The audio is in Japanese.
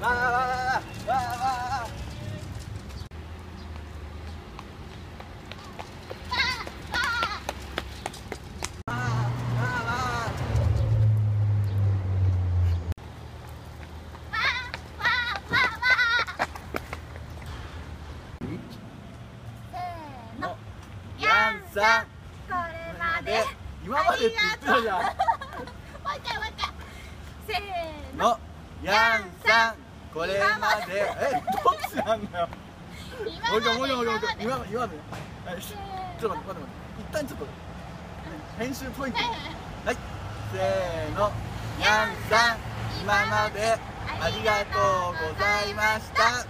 わわわわわわわさん。もう一回もう一回。せーのやんさん。これまでえどっちなんだよ。今まで回今まで。今まで。はいしちょっと待って待って。待って。一旦ちょっと編集ポイント。はい。せーの。ヤンさん今までありがとうございました